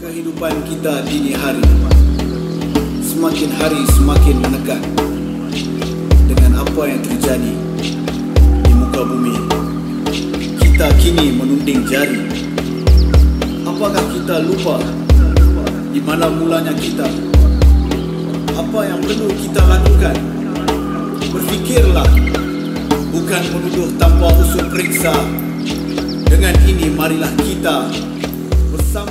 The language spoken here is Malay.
Kehidupan kita dini hari Semakin hari semakin menekan Dengan apa yang terjadi Di muka bumi. Kita kini menunding jari. Apakah kita lupa Di mana mulanya kita? Apa yang perlu kita lakukan? Berfikirlah. Bukan menuduh tanpa usul periksa. Dengan ini marilah kita Bersama